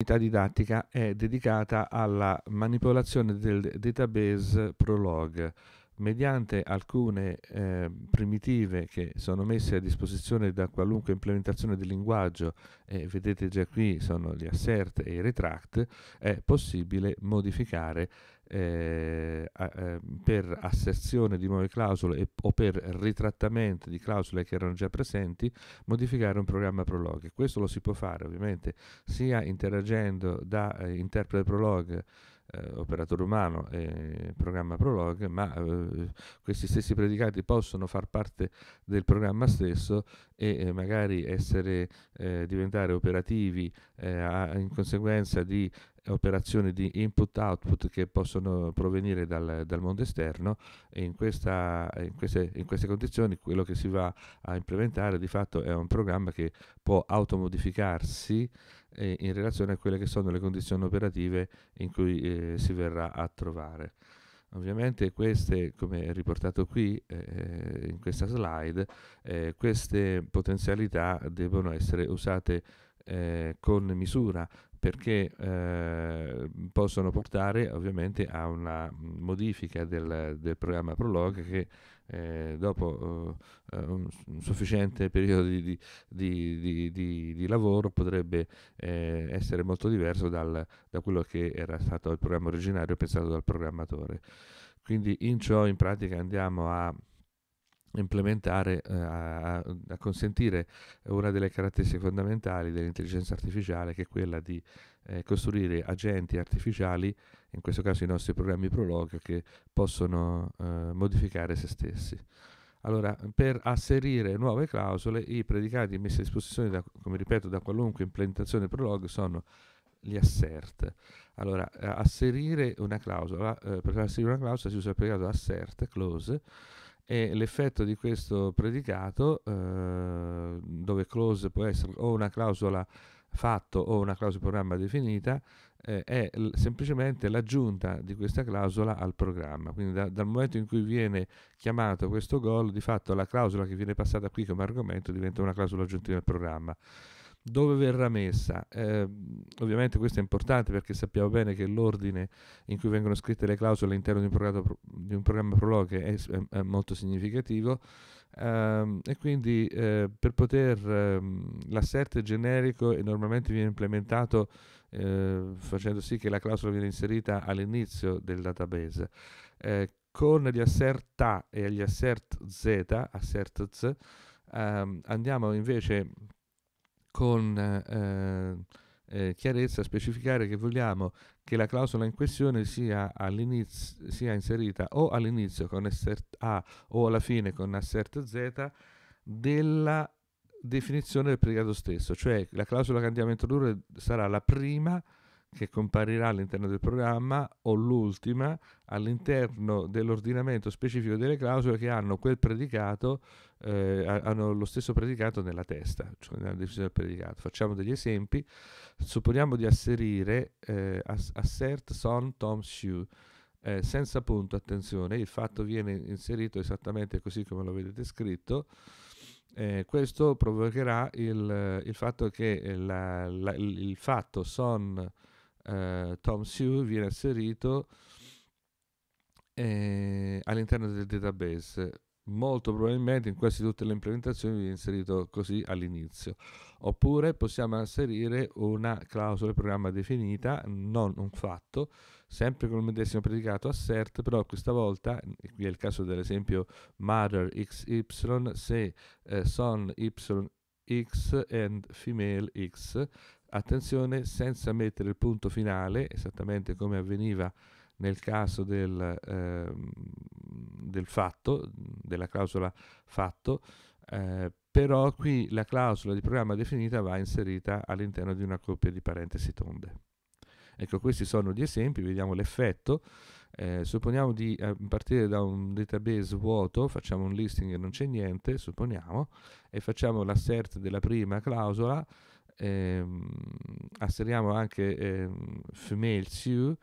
L'unità didattica è dedicata alla manipolazione del database Prolog. Mediante alcune eh, primitive che sono messe a disposizione da qualunque implementazione di linguaggio e vedete già qui sono gli assert e i retract è possibile modificare eh, eh, per asserzione di nuove clausole e, o per ritrattamento di clausole che erano già presenti modificare un programma Prolog questo lo si può fare ovviamente sia interagendo da eh, interprete Prolog eh, operatore umano e programma Prolog, ma eh, questi stessi predicati possono far parte del programma stesso e eh, magari essere, eh, diventare operativi eh, a, in conseguenza di operazioni di input-output che possono provenire dal, dal mondo esterno e in, questa, in, queste, in, queste, condizioni quello che si va a implementare di fatto è un programma che può automodificarsi eh, in relazione a quelle che sono le condizioni operative in cui eh, si verrà a trovare. Ovviamente queste, come riportato qui eh, in questa slide, eh, queste potenzialità devono essere usate eh, con misura perché eh, possono portare ovviamente a una modifica del, del programma Prolog che eh, dopo uh, un, un, sufficiente periodo di, di, di, di lavoro potrebbe eh, essere molto diverso dal, da quello che era stato il programma originario pensato dal programmatore. Quindi in ciò in pratica andiamo a implementare, eh, a, a, consentire una delle caratteristiche fondamentali dell'intelligenza artificiale che è quella di eh, costruire agenti artificiali, in questo caso i nostri programmi Prolog, che possono eh, modificare se stessi. Allora, per asserire nuove clausole, i predicati messi a disposizione, da, come ripeto, da qualunque implementazione Prolog sono gli assert. Allora, eh, asserire una clausola, eh, per asserire una clausola si usa il predicato assert, close, e l'effetto di questo predicato, eh, dove close può essere o una clausola fatto o una clausola programma definita, eh, è l- semplicemente l'aggiunta di questa clausola al programma. Quindi da- dal momento in cui viene chiamato questo goal, di fatto la clausola che viene passata qui come argomento diventa una clausola aggiuntiva al programma dove verrà messa. Eh, ovviamente questo è importante perché sappiamo bene che l'ordine in cui vengono scritte le clausole all'interno di un programma, di un programma Prolog è, è, è molto significativo eh, e quindi eh, per poter ehm, l'assert è generico e normalmente viene implementato eh, facendo sì che la clausola viene inserita all'inizio del database. Eh, con gli assert A e gli assert Z, assert Z ehm, andiamo invece con eh, eh, chiarezza specificare che vogliamo che la clausola in questione sia, sia inserita o all'inizio con assert A o alla fine con assert Z della definizione del predicato stesso, cioè la clausola che andiamo a introdurre sarà la prima che comparirà all'interno del programma o l'ultima all'interno dell'ordinamento specifico delle clausole che hanno quel predicato, eh, hanno lo stesso predicato nella testa, cioè nella definizione del predicato. Facciamo degli esempi. Supponiamo di asserire eh, assert son Tom shoe. Eh, senza punto, attenzione, il fatto viene inserito esattamente così come lo vedete scritto. Eh, questo provocherà il, il fatto che la, la, il fatto son eh, Tom Sue viene inserito eh, all'interno del database. Molto probabilmente in quasi tutte le implementazioni viene inserito così all'inizio. Oppure possiamo inserire una clausola di programma definita, non un fatto, sempre con il medesimo predicato assert, però questa volta, qui è il caso dell'esempio mother xy, se eh, son y x and female x attenzione senza mettere il punto finale, esattamente come avveniva nel caso del, eh, del fatto, della clausola fatto, eh, però qui la clausola di programma definita va inserita all'interno di una coppia di parentesi tonde. Ecco, questi sono gli esempi, vediamo l'effetto. Eh, supponiamo di eh, partire da un database vuoto, facciamo un listing e non c'è niente, supponiamo, e facciamo l'assert della prima clausola, ehm, asseriamo anche ehm, female Sue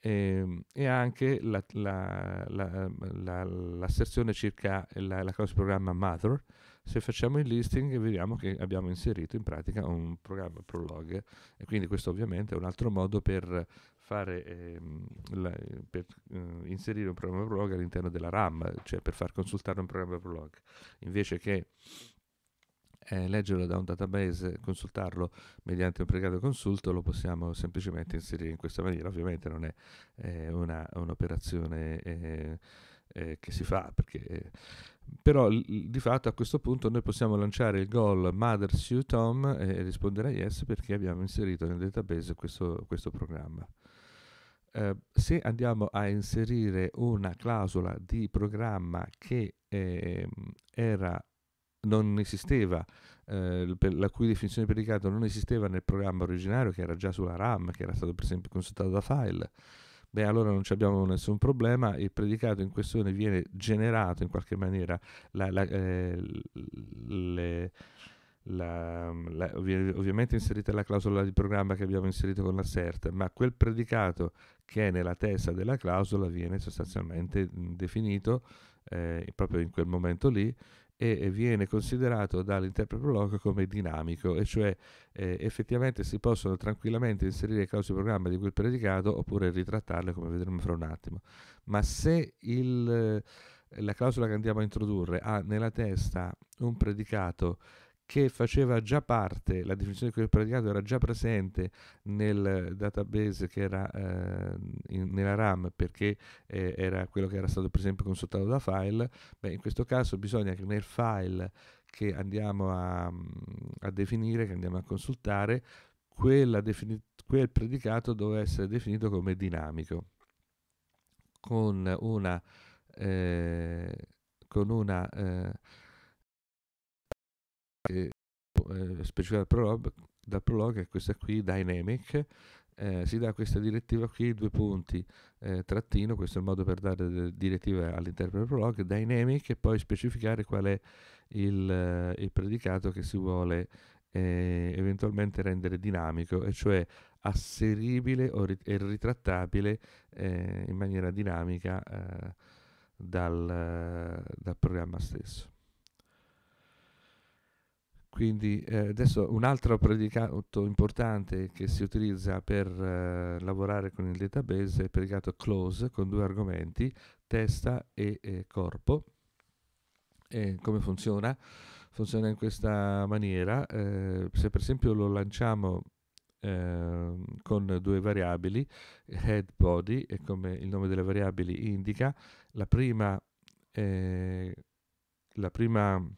ehm, e anche la, la, la, l'asserzione circa la, la clausola programma mother. Se facciamo il listing vediamo che abbiamo inserito in pratica un programma Prolog e quindi questo ovviamente è un altro modo per fare ehm, la, per eh, inserire un programma Prolog all'interno della RAM, cioè per far consultare un programma Prolog, invece che eh, leggerlo da un database, consultarlo mediante un pregato consulto, lo possiamo semplicemente inserire in questa maniera. Ovviamente non è eh, una, un'operazione eh, eh che si fa, perché, eh, però di fatto a questo punto noi possiamo lanciare il goal mother su tom e rispondere a yes perché abbiamo inserito nel database questo, questo programma. Uh, se andiamo a inserire una clausola di programma che eh, era non esisteva, eh, la cui definizione di predicato non esisteva nel programma originario che era già sulla RAM, che era stato per esempio consultato da file, beh allora non abbiamo nessun problema, il predicato in questione viene generato in qualche maniera, la, la, eh, le, la, la, ovviamente inserita la clausola di programma che abbiamo inserito con l'assert, ma quel predicato che è nella testa della clausola viene sostanzialmente definito eh, proprio in quel momento lì e viene considerato dall'interprete prologo come dinamico, e cioè eh, effettivamente si possono tranquillamente inserire clausole di programma di quel predicato oppure ritrattarle come vedremo fra un attimo. Ma se il, la clausola che andiamo a introdurre ha nella testa un predicato che faceva già parte, la definizione di quel predicato era già presente nel database che era eh, in, nella RAM perché eh, era quello che era stato per esempio consultato da file, beh, in questo caso bisogna che nel file che andiamo a, a definire, che andiamo a consultare, defini- quel predicato deve essere definito come dinamico. Con una, eh, con una eh, specificata dal, dal prologue è questa qui, dynamic, eh, si dà questa direttiva qui, due punti, eh, trattino, questo è il modo per dare direttive all'interno del prologue, dynamic e poi specificare qual è il, eh, il predicato che si vuole eh, eventualmente rendere dinamico, e cioè asseribile e ritrattabile eh, in maniera dinamica eh, dal, dal programma stesso. Quindi eh, adesso un altro predicato importante che si utilizza per eh, lavorare con il database è il predicato close con due argomenti, testa e, e corpo. E come funziona? Funziona in questa maniera, eh, se per esempio lo lanciamo ehm, con due variabili, head body, e come il nome delle variabili indica, la prima, la prima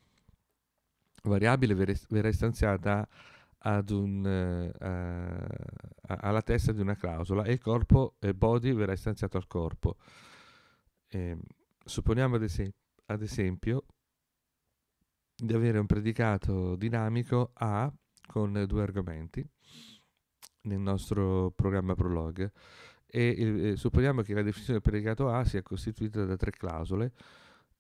variabile verrà istanziata un, uh, alla testa di una clausola e il corpo e body verrà istanziato al corpo. E, supponiamo ad, es- ad, esempio di avere un predicato dinamico A con due argomenti nel nostro programma Prolog e, e supponiamo che la definizione del predicato A sia costituita da tre clausole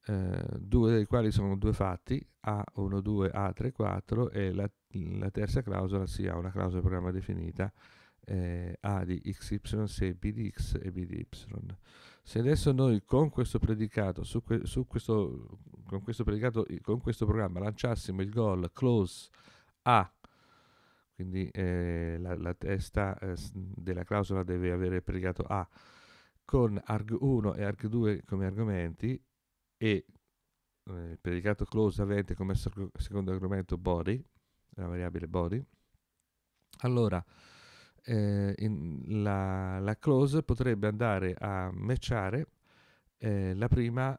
eh, due dei quali sono due fatti, A1, 2, A3, 4 e la, la terza clausola sia una clausola di programma definita eh, A di XY se B di X e B di Y. Se adesso noi con questo predicato, su, que, su questo, con questo predicato, con questo programma lanciassimo il goal close A, quindi eh, la, la, testa eh, della clausola deve avere predicato A, con arg1 e arg2 come argomenti, e eh, il predicato close avente come secondo argomento body, la variabile body, allora eh, la, la, clause potrebbe andare a matchare eh, la prima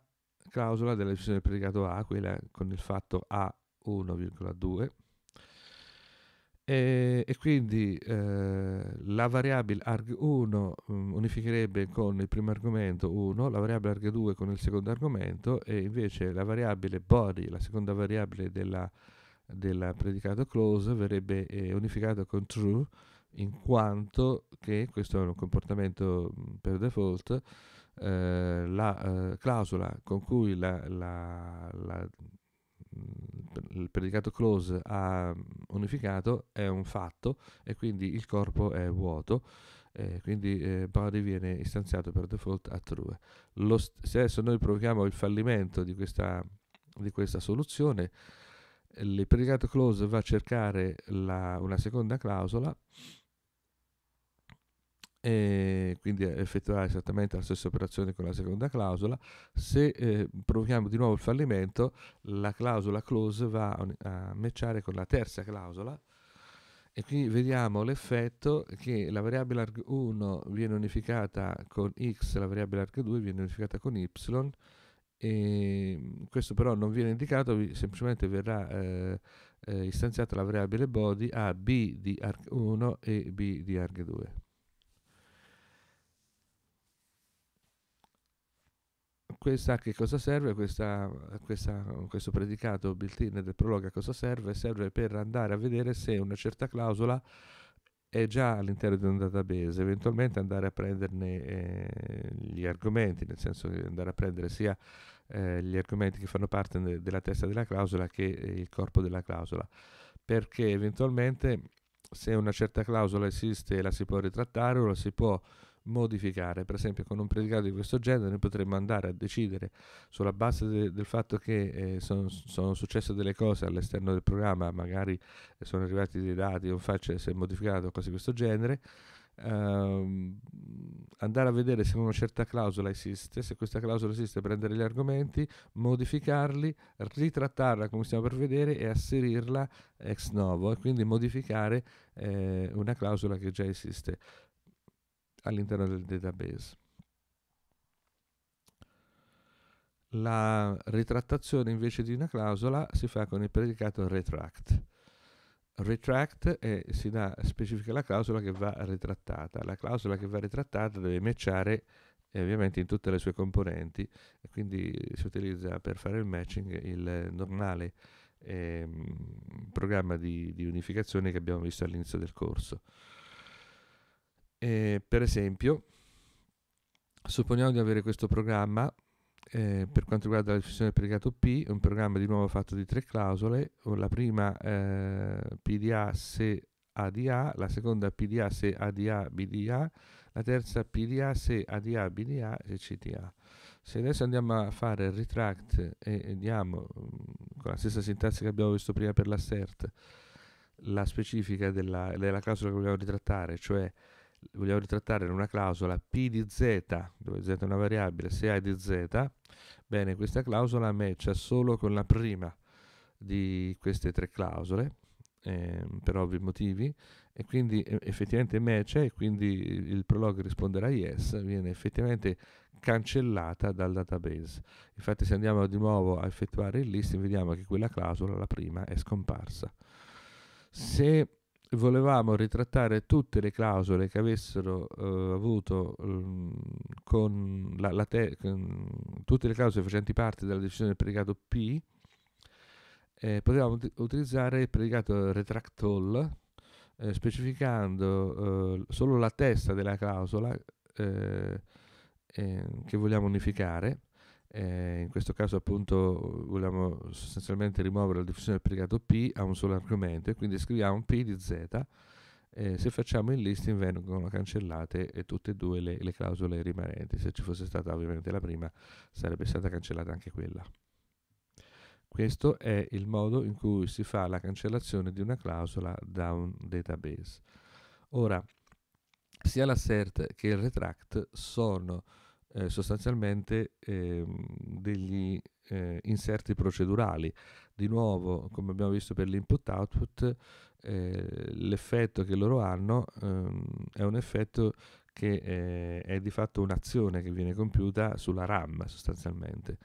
clausola della decisione del predicato A, quella con il fatto A1,2 e, e quindi eh, la variabile arg1 um, unificherebbe con il primo argomento 1, la variabile arg2 con il secondo argomento e invece la variabile body, la seconda variabile della, della predicato close, verrebbe eh, unificata con true in quanto che questo è un comportamento per default eh, la eh, clausola con cui la, la, la il predicato close ha unificato è un fatto e quindi il corpo è vuoto. Eh, quindi eh, body viene istanziato per default a true. St- se adesso noi proviamo il fallimento di questa, di questa soluzione, il predicato close va a cercare la, una seconda clausola e quindi effettuare esattamente la stessa operazione con la seconda clausola. Se eh, provochiamo di nuovo il fallimento, la clausola close va a matchare con la terza clausola e qui vediamo l'effetto che la variabile arg1 viene unificata con x, la variabile arg2 viene unificata con y e questo però non viene indicato, semplicemente verrà eh, eh, istanziata la variabile body a b di arg1 e b di arg2. Questa che cosa serve? Questa, questa, questo predicato built-in del prologo a cosa serve? Serve per andare a vedere se una certa clausola è già all'interno di un database, eventualmente andare a prenderne eh, gli argomenti, nel senso che andare a prendere sia eh, gli argomenti che fanno parte de- della testa della clausola che eh, il corpo della clausola, perché eventualmente se una certa clausola esiste la si può ritrattare o la si può modificare. Per esempio, con un predicato di questo genere noi potremmo andare a decidere sulla base de- del fatto che eh, sono, sono, successe delle cose all'esterno del programma, magari sono arrivati dei dati, un file si è modificato, cose di questo genere. Uh, andare a vedere se una certa clausola esiste, se questa clausola esiste, prendere gli argomenti, modificarli, ritrattarla come stiamo per vedere e asserirla ex novo e quindi modificare eh, una clausola che già esiste all'interno del database. La ritrattazione invece di una clausola si fa con il predicato retract. Retract è, si dà, specifica la clausola che va ritrattata. La clausola che va ritrattata deve matchare eh, ovviamente in tutte le sue componenti e quindi si utilizza per fare il matching il normale eh, programma di, di unificazione che abbiamo visto all'inizio del corso. Eh, per esempio, supponiamo di avere questo programma eh, per quanto riguarda la diffusione del predicato P, un programma di nuovo fatto di tre clausole, la prima eh, PDA se A di A, la seconda PDA se A di A B di A, la terza PDA se A di A B di A e C di A. Se adesso andiamo a fare il retract e diamo mm, con la stessa sintassi che abbiamo visto prima per l'assert la specifica della, della clausola che vogliamo ritrattare, cioè vogliamo ritrattare in una clausola p di z, dove z è una variabile, se a è di z, bene, questa clausola matcha solo con la prima di queste tre clausole, eh, per ovvi motivi, e quindi effettivamente matcha e quindi il prologue risponderà yes, viene effettivamente cancellata dal database. Infatti se andiamo di nuovo a effettuare il listing vediamo che quella clausola, la prima, è scomparsa. Se volevamo ritrattare tutte le clausole che avessero uh, avuto um, con la, la te- con tutte le clausole facenti parte della decisione del predicato P eh, potevamo ut- utilizzare il predicato retract all eh, specificando uh, solo la testa della clausola eh, eh che vogliamo unificare eh, in questo caso appunto vogliamo sostanzialmente rimuovere la diffusione del predicato P a un solo argomento e quindi scriviamo P di Z eh, se facciamo il listing vengono cancellate e tutte e due le, le, clausole rimanenti. Se ci fosse stata ovviamente la prima sarebbe stata cancellata anche quella. Questo è il modo in cui si fa la cancellazione di una clausola da un database. Ora sia l'assert che il retract sono eh, sostanzialmente eh, degli eh, inserti procedurali. Di nuovo, come abbiamo visto per l'input-output, eh, l'effetto che loro hanno ehm, è un effetto che eh, è di fatto un'azione che viene compiuta sulla RAM sostanzialmente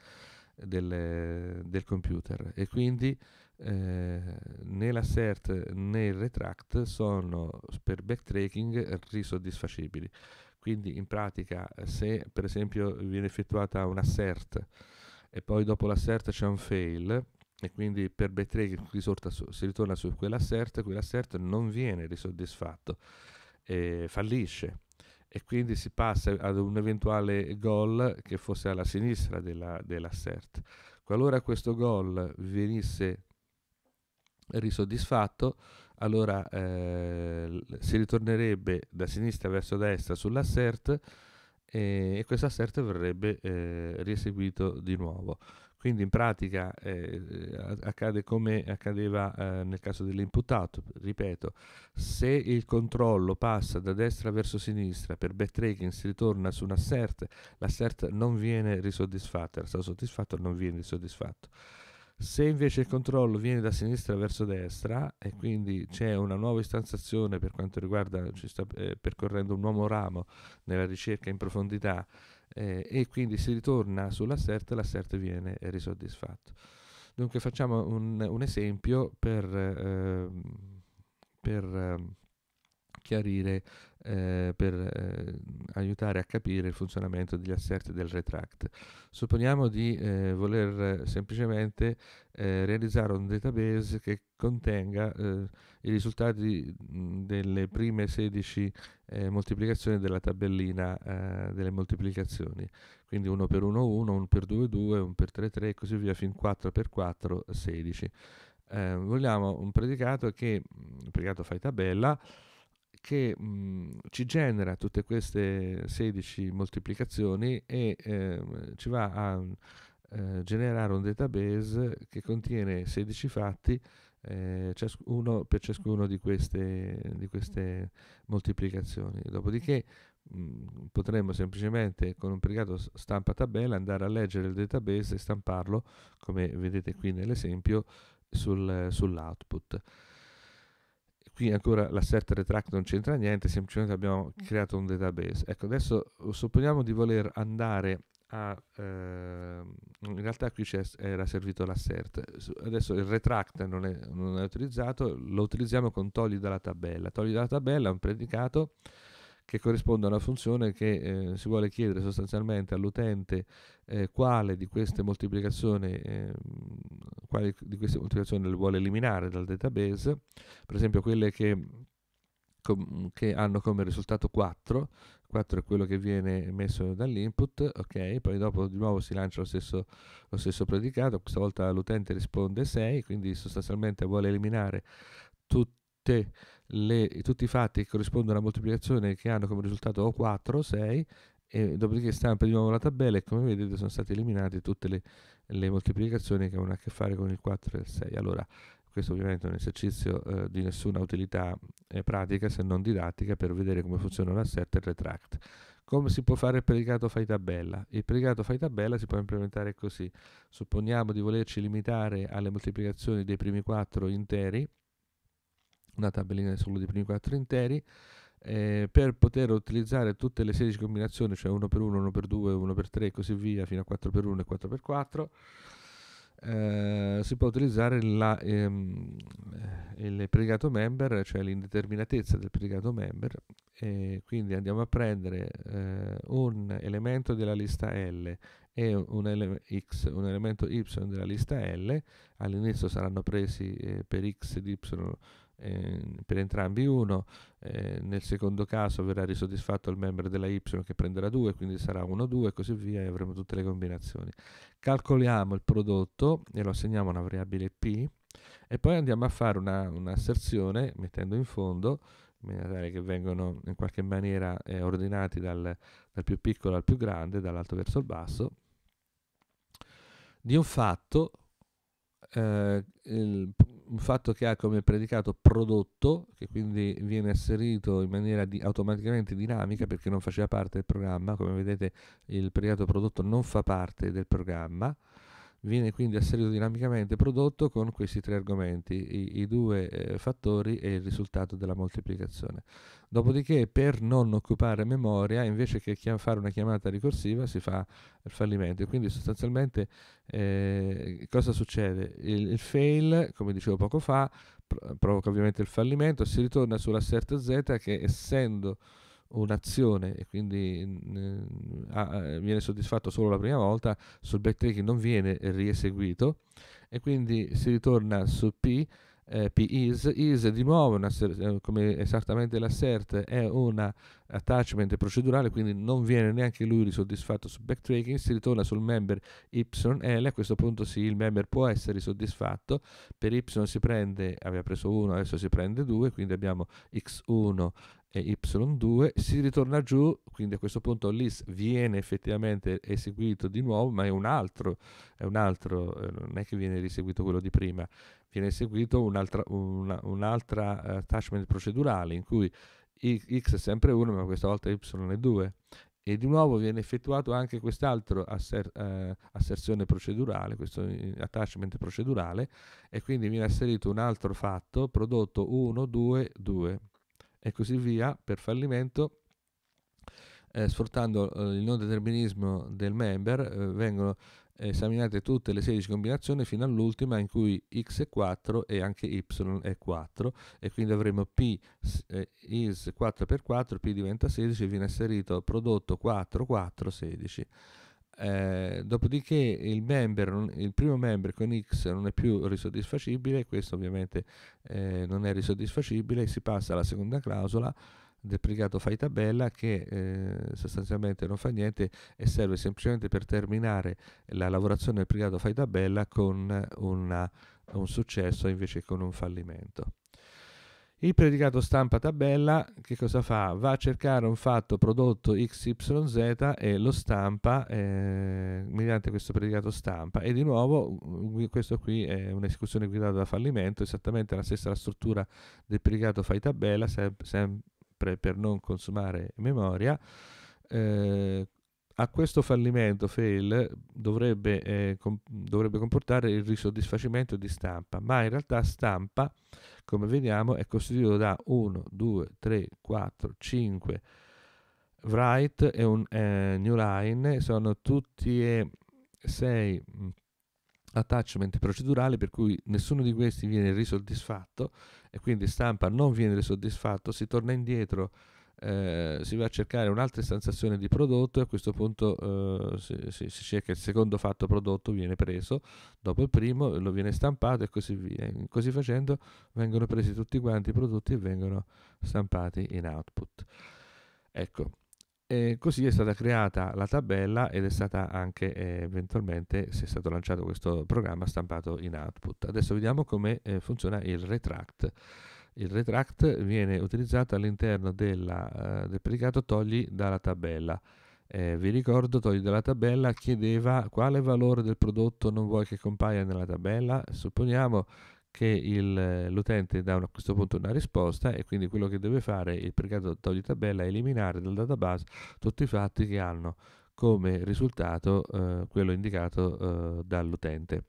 del, del computer e quindi eh, né l'assert né il retract sono per backtracking risoddisfacibili. Quindi in pratica se per esempio viene effettuata un assert e poi dopo l'assert c'è un fail e quindi per backtracking su, si ritorna su quell'assert, quell'assert non viene risoddisfatto, e fallisce e quindi si passa ad un eventuale goal che fosse alla sinistra della, dell'assert. Qualora questo goal venisse risoddisfatto, allora eh, si ritornerebbe da sinistra verso destra sull'assert e, e questo assert verrebbe eh, rieseguito di nuovo. Quindi in pratica eh, accade come accadeva eh, nel caso dell'input out, ripeto, se il controllo passa da destra verso sinistra per backtracking si ritorna su un assert, l'assert non viene risoddisfatto, era stato soddisfatto non viene risoddisfatto. Se invece il controllo viene da sinistra verso destra e quindi c'è una nuova istanziazione per quanto riguarda, ci sta eh, percorrendo un nuovo ramo nella ricerca in profondità eh, e quindi si ritorna sull'assert, l'assert viene risoddisfatto. Dunque facciamo un, un esempio per, eh, per ehm, chiarire eh, per eh, aiutare a capire il funzionamento degli asserti del retract. Supponiamo di eh, voler semplicemente eh, realizzare un database che contenga eh, i risultati delle prime 16 eh, moltiplicazioni della tabellina delle moltiplicazioni, quindi 1 per 1 1, 1 per 2 2, 1 per 3 3 e così via fin 4 per 4 16. vogliamo un predicato che, un predicato fai tabella, che mh, mhmm, ci genera tutte queste 16 moltiplicazioni e eh, ci va a eh, generare un database che contiene 16 fatti eh, ciascuno, per ciascuno di queste, di queste moltiplicazioni. Dopodiché mh, mhmm, potremmo semplicemente con un pregato stampa tabella andare a leggere il database e stamparlo, come vedete qui nell'esempio, sul, sull'output qui ancora l'assert retract non c'entra niente, semplicemente abbiamo mm. creato un database. Ecco, adesso uh, supponiamo di voler andare a... Eh, in realtà qui era servito l'assert, adesso il retract non è, non è utilizzato, lo utilizziamo con togli dalla tabella. Togli dalla tabella è un predicato che corrisponde a una funzione che eh, si vuole chiedere sostanzialmente all'utente eh, quale di queste eh, quale di queste moltiplicazioni le vuole eliminare dal database, per esempio quelle che, com, che hanno come risultato 4, 4 è quello che viene messo dall'input, ok, poi dopo di nuovo si lancia lo stesso, lo stesso predicato, questa volta l'utente risponde 6, quindi sostanzialmente vuole eliminare tutte le, tutti i fatti che corrispondono alla moltiplicazione che hanno come risultato o 4 o 6 e dopodiché stampa di nuovo la tabella e come vedete sono state eliminate tutte le, le moltiplicazioni che hanno a che fare con il 4 e il 6. Allora, questo ovviamente è un esercizio eh, di nessuna utilità eh, pratica se non didattica per vedere come funziona l'asset e il retract. Come si può fare il predicato fai tabella? Il predicato fai tabella si può implementare così. Supponiamo di volerci limitare alle moltiplicazioni dei primi 4 interi, una tabellina solo dei primi 4 interi, eh, per poter utilizzare tutte le 16 combinazioni, cioè 1 per 1, 1 per 2, 1 per 3 e così via, fino a 4 per 1 e 4 per 4 eh, si può utilizzare la, ehm, il predicato member, cioè l'indeterminatezza del predicato member, e quindi andiamo a prendere eh, un elemento della lista L e un, ele X, un elemento Y della lista L, all'inizio saranno presi eh, per X ed Y eh, per entrambi 1, eh, nel secondo caso verrà risoddisfatto il membro della y che prenderà 2, quindi sarà 1, 2 e così via e avremo tutte le combinazioni. Calcoliamo il prodotto e lo assegniamo a una variabile p e poi andiamo a fare un'asserzione una mettendo in fondo in maniera tale che vengono in qualche maniera eh, ordinati dal, dal più piccolo al più grande, dall'alto verso il basso, di un fatto eh, il, un fatto che ha come predicato prodotto, che quindi viene asserito in maniera di, automaticamente dinamica perché non faceva parte del programma, come vedete il predicato prodotto non fa parte del programma, viene quindi asserito dinamicamente prodotto con questi tre argomenti, i, i due eh, fattori e il risultato della moltiplicazione. Dopodiché per non occupare memoria, invece che fare una chiamata ricorsiva, si fa il fallimento. Quindi sostanzialmente eh, cosa succede? Il, il, fail, come dicevo poco fa, provoca ovviamente il fallimento, si ritorna sull'assert z che essendo un'azione e quindi mh, ha, viene soddisfatto solo la prima volta, sul backtracking non viene rieseguito e quindi si ritorna su P, eh, P is, is di nuovo una, eh, come esattamente l'assert è un attachment procedurale quindi non viene neanche lui risoddisfatto su backtracking si ritorna sul member YL a questo punto sì il member può essere soddisfatto per Y si prende aveva preso 1 adesso si prende 2 quindi abbiamo x1 e y2, si ritorna giù, quindi a questo punto l'is viene effettivamente eseguito di nuovo, ma è un altro, è un altro eh, non è che viene riseguito quello di prima, viene eseguito un'altra, una, un'altra attachment procedurale in cui x è sempre 1, ma questa volta y è 2 e di nuovo viene effettuato anche quest'altro asser, eh, asserzione procedurale, questo attachment procedurale e quindi viene asserito un altro fatto prodotto 1, 2, 2 e così via per fallimento eh, sfruttando eh, il non determinismo del member eh, vengono esaminate tutte le 16 combinazioni fino all'ultima in cui x è 4 e anche y è 4 e quindi avremo p eh, is 4 per 4 p diventa 16 e viene inserito prodotto 4 4 16 eh, dopodiché il, member, il primo member con x non è più risoddisfacibile questo ovviamente eh, non è risoddisfacibile si passa alla seconda clausola del pregato fai tabella che eh, sostanzialmente non fa niente e serve semplicemente per terminare la lavorazione del pregato fai tabella con una, un successo invece con un fallimento. Il predicato stampa tabella che cosa fa? Va a cercare un fatto prodotto XYZ e lo stampa eh, mediante questo predicato stampa e di nuovo questo qui è un'esecuzione guidata da fallimento, esattamente la stessa struttura del predicato fai tabella, sempre sem sempre per non consumare memoria, eh, a questo fallimento fail dovrebbe, eh, com- dovrebbe, comportare il risoddisfacimento di stampa, ma in realtà stampa, come vediamo, è costituito da 1, 2, 3, 4, 5 write e un eh, new line, sono tutti e 6 attachment procedurali per cui nessuno di questi viene risoddisfatto e quindi stampa non viene risoddisfatto, si torna indietro, eh, si va a cercare un'altra istanziazione di prodotto e a questo punto eh, si, si, si, cerca il secondo fatto prodotto, viene preso, dopo il primo lo viene stampato e così via. Così facendo vengono presi tutti quanti i prodotti e vengono stampati in output. Ecco, e così è stata creata la tabella ed è stata anche eh, eventualmente, se è stato lanciato questo programma, stampato in output. Adesso vediamo come eh, funziona il retract. Il retract viene utilizzato all'interno della, uh, del predicato togli dalla tabella. Eh, vi ricordo, togli dalla tabella chiedeva quale valore del prodotto non vuoi che compaia nella tabella. Supponiamo che il, l'utente dà a questo punto una risposta e quindi quello che deve fare il pregato togli tabella è eliminare dal database tutti i fatti che hanno come risultato eh, quello indicato eh, dall'utente.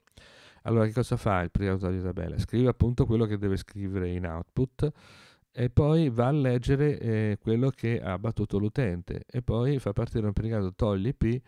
Allora che cosa fa il pregato togli tabella? Scrive appunto quello che deve scrivere in output e poi va a leggere eh, quello che ha battuto l'utente e poi fa partire un pregato togli p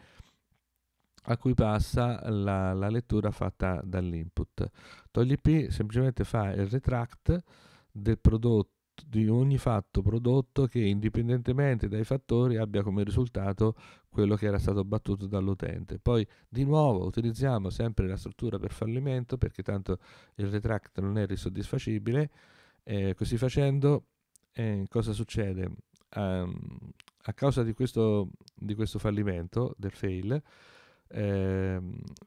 a cui passa la, la lettura fatta dall'input. Togli P semplicemente fa il retract del prodotto di ogni fatto prodotto che indipendentemente dai fattori abbia come risultato quello che era stato battuto dall'utente. Poi di nuovo utilizziamo sempre la struttura per fallimento perché tanto il retract non è risoddisfacibile. Eh, così facendo eh, cosa succede? Um, a causa di questo, di questo fallimento del fail eh,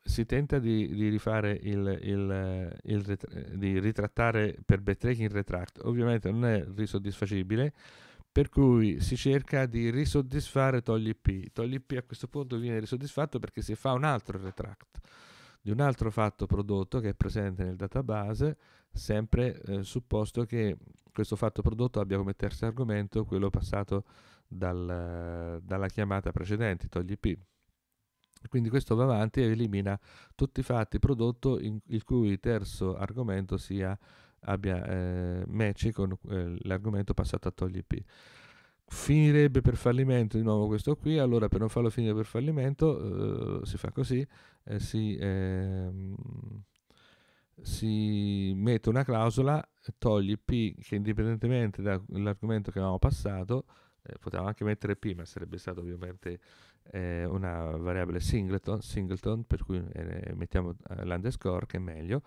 si tenta di, di rifare il, il, il, di ritrattare per backtracking il retract. Ovviamente non è risoddisfacibile per cui si cerca di risoddisfare togli p. Togli p a questo punto viene risoddisfatto perché si fa un altro retract di un altro fatto prodotto che è presente nel database sempre eh, supposto che questo fatto prodotto abbia come terzo argomento quello passato dal, dalla chiamata precedente togli p quindi questo va avanti e elimina tutti i fatti prodotto in, il cui terzo argomento sia, abbia eh, match con eh, l'argomento passato a togli P. Finirebbe per fallimento di nuovo questo qui, allora per non farlo finire per fallimento eh, si fa così, eh, si, ehm, si mette una clausola, togli P che indipendentemente dall'argomento che avevamo passato, eh, potevamo anche mettere P ma sarebbe stato ovviamente eh, una variabile singleton, singleton per cui eh, mettiamo eh, l'underscore che è meglio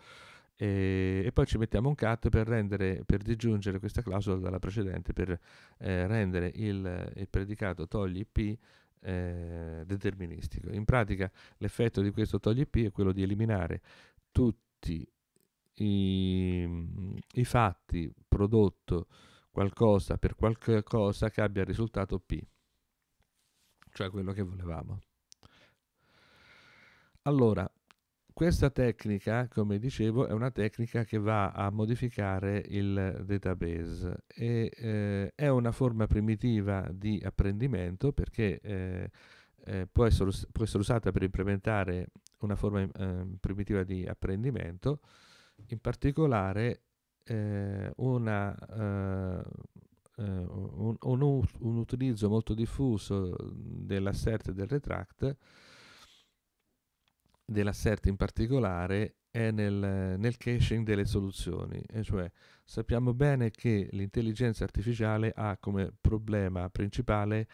e, e, poi ci mettiamo un cat per, rendere, per disgiungere questa clausola dalla precedente per eh, rendere il, il, predicato togli p eh, deterministico. In pratica l'effetto di questo togli p è quello di eliminare tutti i, i fatti prodotto qualcosa per qualche cosa che abbia risultato P, cioè quello che volevamo. Allora, questa tecnica, come dicevo, è una tecnica che va a modificare il database e eh, è una forma primitiva di apprendimento perché eh, eh, può, essere, può, essere, usata per implementare una forma ehm, primitiva di apprendimento, in particolare eh, una, eh, un, un, un, utilizzo molto diffuso dell'assert e del retract dell'assert in particolare è nel, nel, caching delle soluzioni, e cioè sappiamo bene che l'intelligenza artificiale ha come problema principale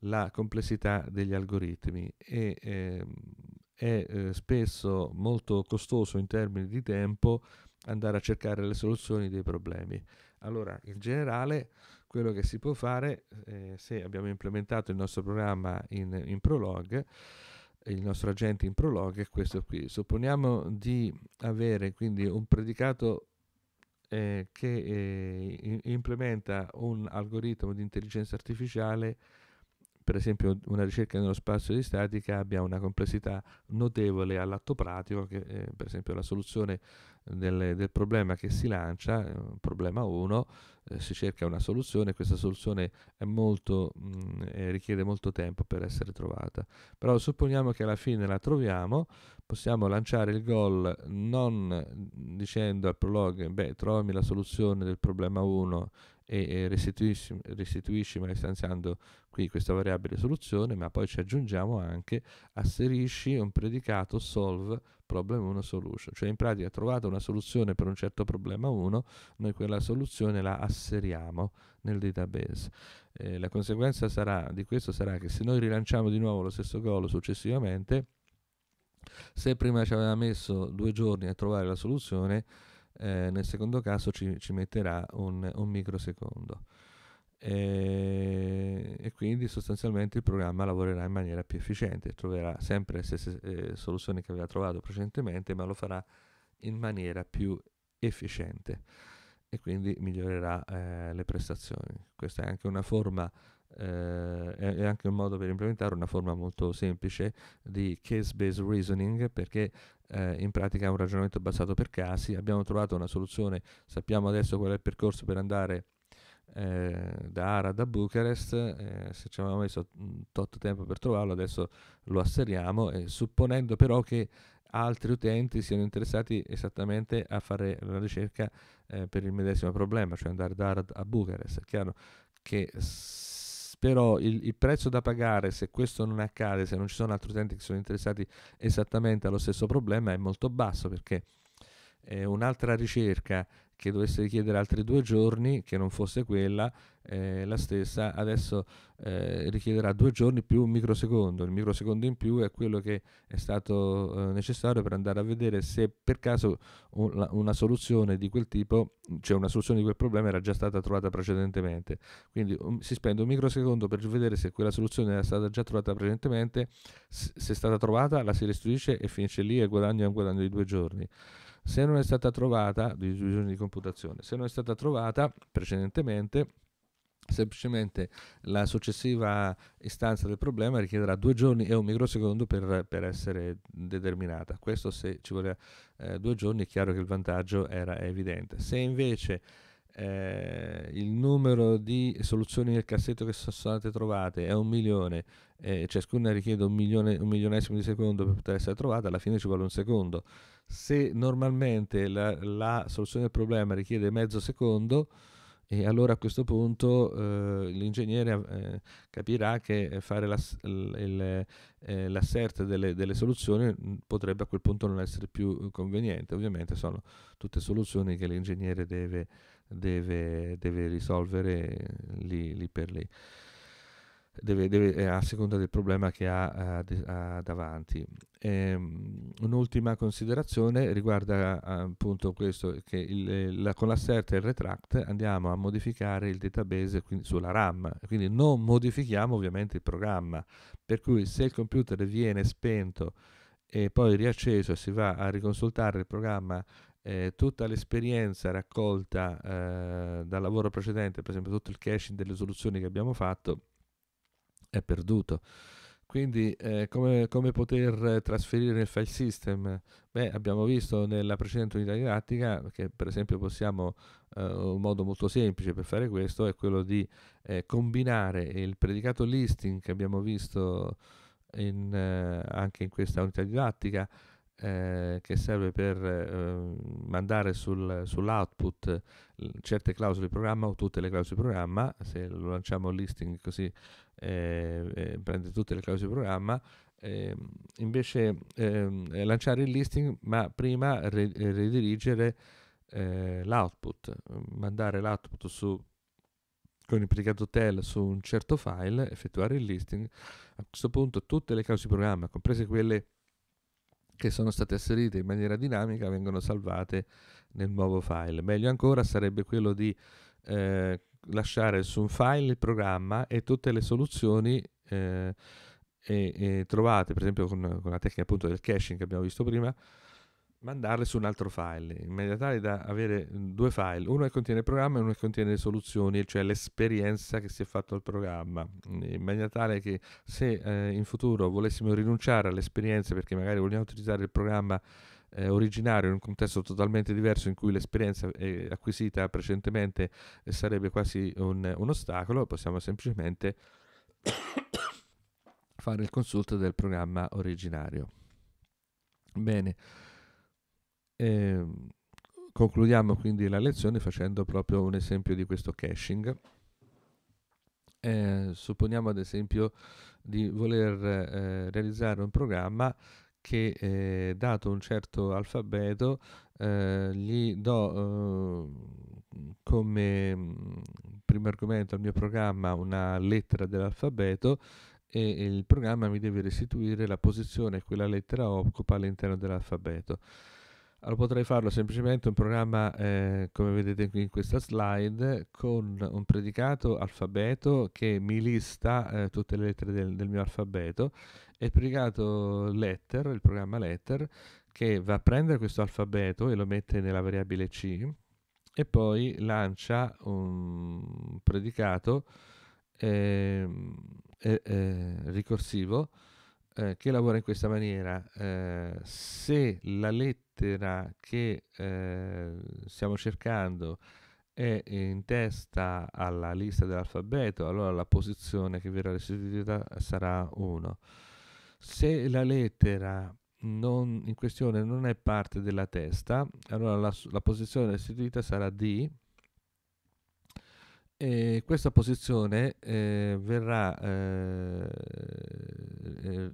la complessità degli algoritmi e eh, è eh, spesso molto costoso in termini di tempo andare a cercare le soluzioni dei problemi. Allora, in generale, quello che si può fare, eh, se abbiamo implementato il nostro programma in, in Prolog, il nostro agente in Prolog è questo qui. Supponiamo di avere quindi un predicato eh, che eh, implementa un algoritmo di intelligenza artificiale, per esempio una ricerca nello spazio di statica abbia una complessità notevole all'atto pratico, che eh, per esempio la soluzione del, del, problema che si lancia, eh, problema 1, eh, si cerca una soluzione, questa soluzione molto, mh, mm, eh, richiede molto tempo per essere trovata. Però supponiamo che alla fine la troviamo, possiamo lanciare il goal non dicendo al prologue, beh, trovami la soluzione del problema 1 e, restituisci, restituiscimi istanziando qui questa variabile soluzione, ma poi ci aggiungiamo anche asserisci un predicato solve problem 1 solution, cioè in pratica trovata una soluzione per un certo problema 1, noi quella soluzione la asseriamo nel database. Eh, la conseguenza sarà, di questo sarà che se noi rilanciamo di nuovo lo stesso goal successivamente, se prima ci aveva messo due giorni a trovare la soluzione, eh, nel secondo caso ci, ci metterà un, un microsecondo. E, e, quindi sostanzialmente il programma lavorerà in maniera più efficiente, troverà sempre le stesse eh, soluzioni che aveva trovato precedentemente, ma lo farà in maniera più efficiente e quindi migliorerà eh, le prestazioni. Questa è anche una forma, eh, è anche un modo per implementare una forma molto semplice di case-based reasoning perché eh, in pratica è un ragionamento basato per casi, abbiamo trovato una soluzione, sappiamo adesso qual è il percorso per andare eh, da Arad a Bucarest, eh, se ci avevamo messo un tot tempo per trovarlo, adesso lo asseriamo, eh, supponendo però che altri utenti siano interessati esattamente a fare la ricerca eh, per il medesimo problema, cioè andare da Arad a Bucarest. È chiaro che però il, il, prezzo da pagare se questo non accade, se non ci sono altri utenti che sono interessati esattamente allo stesso problema, è molto basso perché eh, un'altra ricerca che dovesse richiedere altri due giorni, che non fosse quella, eh, la stessa, adesso eh, richiederà due giorni più un microsecondo. Il microsecondo in più è quello che è stato eh, necessario per andare a vedere se per caso un, una soluzione di quel tipo, cioè una soluzione di quel problema era già stata trovata precedentemente. Quindi um, si spende un microsecondo per vedere se quella soluzione era stata già trovata precedentemente, se è stata trovata la si restituisce e finisce lì e guadagna un guadagno di due giorni. Se non è stata trovata, di divisione di computazione, se non è stata trovata precedentemente, semplicemente la successiva istanza del problema richiederà due giorni e un microsecondo per, per essere determinata. Questo se ci vuole eh, due giorni è chiaro che il vantaggio era evidente. Se invece eh, il numero di soluzioni nel cassetto che sono state trovate è un milione e ciascuna richiede un, milione, un milionesimo di secondo per poter essere trovata, alla fine ci vuole un secondo. Se normalmente la, la soluzione del problema richiede mezzo secondo, e allora a questo punto eh, l'ingegnere eh, capirà che fare l'ass- il, eh, l'assert delle, delle, soluzioni potrebbe a quel punto non essere più conveniente. Ovviamente sono tutte soluzioni che l'ingegnere deve, deve, deve risolvere lì, lì per lì. Deve, deve, eh, a seconda del problema che ha, uh, ha davanti. Ehm, un'ultima considerazione riguarda appunto questo, che il, la, con l'assert e il retract andiamo a modificare il database sulla RAM, quindi non modifichiamo ovviamente il programma, per cui se il computer viene spento e poi riacceso e si va a riconsultare il programma eh, tutta l'esperienza raccolta eh, dal lavoro precedente, per esempio tutto il caching delle soluzioni che abbiamo fatto, è perduto. Quindi eh, come, come, poter trasferire nel file system? Beh, abbiamo visto nella precedente unità didattica che per esempio possiamo, eh, un modo molto semplice per fare questo è quello di eh, combinare il predicato listing che abbiamo visto in, eh, anche in questa unità didattica eh, che serve per eh, mandare sul, sull'output certe clausole di programma o tutte le clausole di programma, se lo lanciamo listing così eh, eh prende tutte le clausole di programma, ehm, invece ehm, lanciare il listing ma prima re- redirigere eh, l'output, mandare l'output su con il predicato tel su un certo file, effettuare il listing, a questo punto tutte le clausole di programma, comprese quelle che sono state asserite in maniera dinamica vengono salvate nel nuovo file. Meglio ancora sarebbe quello di eh, lasciare su un file il programma e tutte le soluzioni eh, e, e trovate, per esempio con, con la tecnica appunto del caching che abbiamo visto prima, mandarle su un altro file, in maniera tale da avere due file, uno che contiene il programma e uno che contiene le soluzioni, cioè l'esperienza che si è fatto al programma, in maniera tale che se eh, in futuro volessimo rinunciare all'esperienza perché magari vogliamo utilizzare il programma eh, originario in un contesto totalmente diverso in cui l'esperienza eh, acquisita precedentemente eh, sarebbe quasi un, un ostacolo, possiamo semplicemente fare il consulto del programma originario. Bene. Eh, concludiamo quindi la lezione facendo proprio un esempio di questo caching. Eh, supponiamo ad esempio di voler eh, realizzare un programma che eh, dato un certo alfabeto eh, gli do eh, come mm, primo argomento al mio programma una lettera dell'alfabeto e il programma mi deve restituire la posizione che quella lettera occupa all'interno dell'alfabeto. Allora potrei farlo semplicemente un programma, eh, come vedete qui in questa slide, con un predicato alfabeto che mi lista eh, tutte le lettere del, del, mio alfabeto. E il predicato letter, il programma letter, che va a prendere questo alfabeto e lo mette nella variabile C e poi lancia un predicato eh, ricorsivo eh, che lavora in questa maniera. Eh, se la lettera che eh, stiamo cercando è in testa alla lista dell'alfabeto, allora la posizione che verrà restituita sarà 1. Se la lettera non, in questione non è parte della testa, allora la, la posizione restituita sarà D e questa posizione eh, verrà, eh, eh,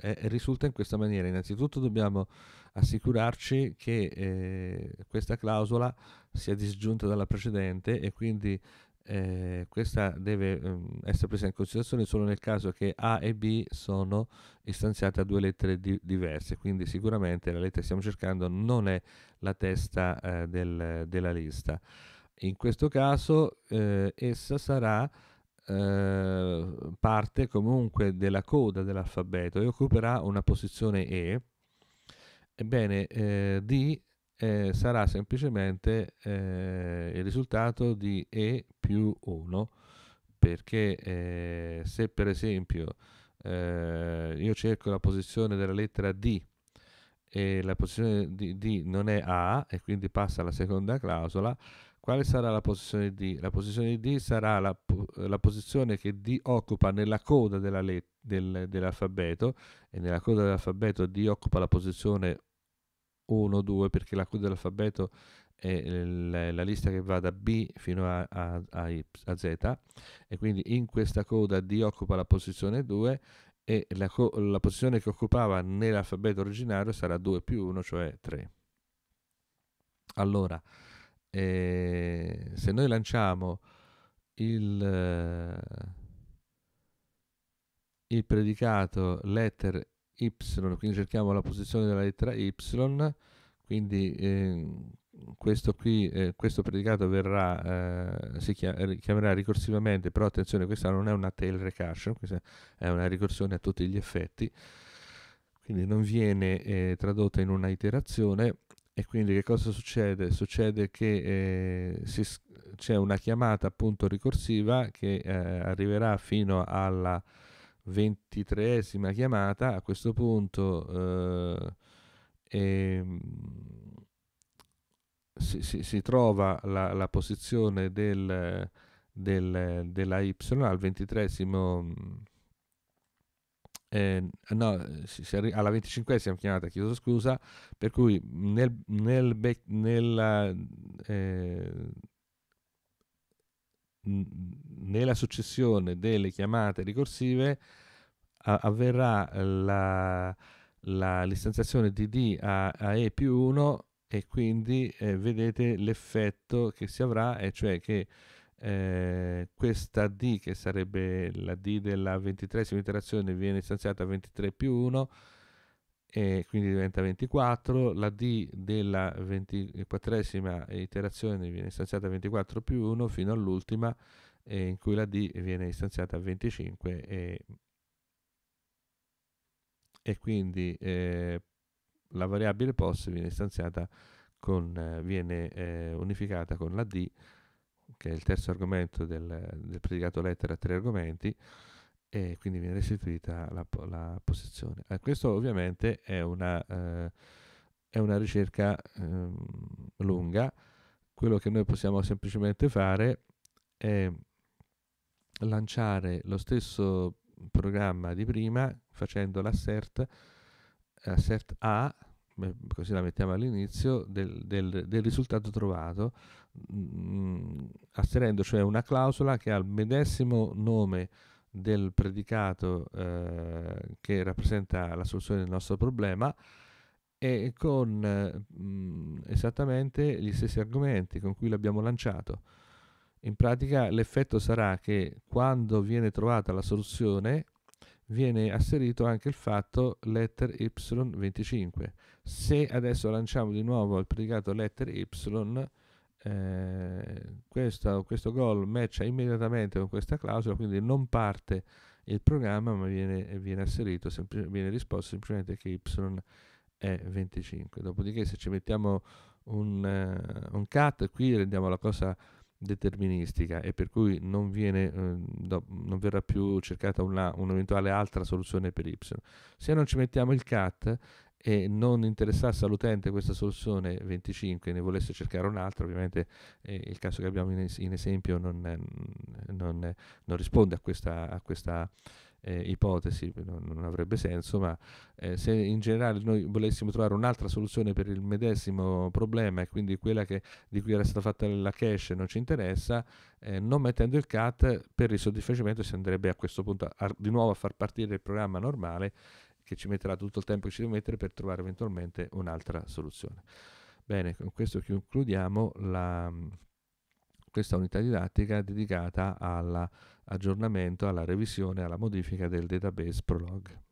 eh risulta in questa maniera. Innanzitutto dobbiamo assicurarci che eh, questa clausola sia disgiunta dalla precedente e quindi eh, questa deve um, essere presa in considerazione solo nel caso che A e B sono istanziate a due lettere di- diverse, quindi sicuramente la lettera che stiamo cercando non è la testa del, della lista. In questo caso eh, essa sarà eh, parte comunque della coda dell'alfabeto e occuperà una posizione E. Ebbene, eh, D eh, sarà semplicemente eh, il risultato di E più 1, perché eh, se per esempio io cerco la posizione della lettera D e la posizione di D non è A e quindi passa alla seconda clausola, quale sarà la posizione D? La posizione D sarà la, la posizione che D occupa nella coda della let- del, dell'alfabeto e nella coda dell'alfabeto D occupa la posizione 1, 2 perché la coda dell'alfabeto è il, la lista che va da B fino a, a, a, y, a, Z e quindi in questa coda D occupa la posizione 2 e la, la posizione che occupava nell'alfabeto originario sarà 2 più 1 cioè 3. Allora, e se noi lanciamo il, eh, il predicato letter y, quindi cerchiamo la posizione della lettera y, quindi eh, questo qui, eh, questo predicato verrà, eh, si chiamerà ricorsivamente, però attenzione, questa non è una tail recursion, questa è una ricorsione a tutti gli effetti, quindi non viene eh, tradotta in una iterazione, e quindi che cosa succede? Succede che eh, si, c'è una chiamata appunto ricorsiva che eh, arriverà fino alla ventitreesima chiamata. A questo punto eh, ehm, si, si, si, trova la, la posizione del, del, della Y al ventitresimo eh, no, si, si arri- alla 25esima chiamata, chiedo scusa, per cui nel, nel be- nella, eh, nella successione delle chiamate ricorsive avverrà la, la, l'istanziazione di D a, a E più 1 e quindi eh, vedete l'effetto che si avrà, e cioè che eh, questa D che sarebbe la D della ventitresima iterazione viene istanziata a 23 più 1 e quindi diventa 24, la D della 24esima iterazione viene istanziata a 24 più 1 fino all'ultima eh, in cui la D viene istanziata a 25 e, e quindi eh, la variabile POS viene istanziata con, viene eh, unificata con la D che è il terzo argomento del, del predicato lettera a tre argomenti, e quindi viene restituita la, la posizione. Eh, questo ovviamente è una, eh, è una ricerca eh, lunga, quello che noi possiamo semplicemente fare è lanciare lo stesso programma di prima facendo l'assert, assert A così la mettiamo all'inizio, del, del, del risultato trovato, mh, mm, asserendo cioè una clausola che ha il medesimo nome del predicato eh, che rappresenta la soluzione del nostro problema e con mh, mm, esattamente gli stessi argomenti con cui l'abbiamo lanciato. In pratica l'effetto sarà che quando viene trovata la soluzione viene asserito anche il fatto letter y25. Se adesso lanciamo di nuovo il predicato letter y, eh, questo, questo goal matcha immediatamente con questa clausola, quindi non parte il programma ma viene, viene asserito, sempl- viene risposto semplicemente che y è 25. Dopodiché se ci mettiamo un, uh, un cat, qui rendiamo la cosa deterministica e per cui non, viene, eh, do, non verrà più cercata una, un'eventuale altra soluzione per y. Se non ci mettiamo il cat e non interessasse all'utente questa soluzione 25 e ne volesse cercare un'altra, ovviamente eh, il caso che abbiamo in, es- in esempio non, non, non, risponde a questa, a questa eh, ipotesi, non, non, avrebbe senso, ma eh, se in generale noi volessimo trovare un'altra soluzione per il medesimo problema e quindi quella che, di cui era stata fatta la cache non ci interessa, eh, non mettendo il cat per il soddisfacimento si andrebbe a questo punto a, di nuovo a far partire il programma normale che ci metterà tutto il tempo che ci deve mettere per trovare eventualmente un'altra soluzione. Bene, con questo concludiamo la, questa unità didattica dedicata alla aggiornamento, alla revisione, alla modifica del database Prolog.